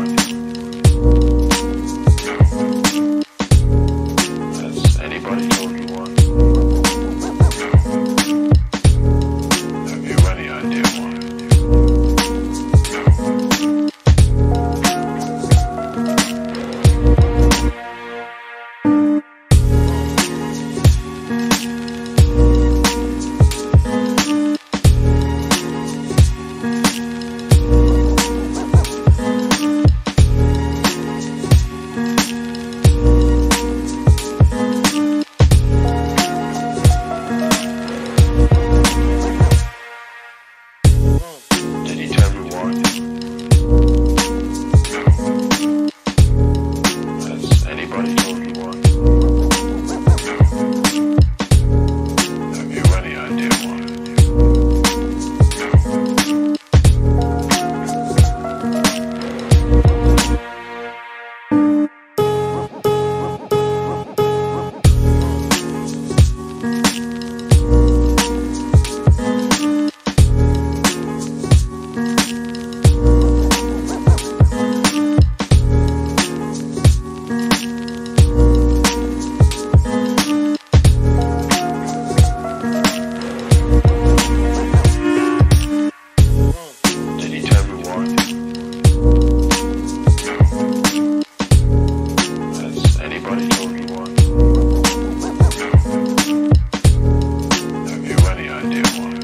Lord. Has anybody told you? I do.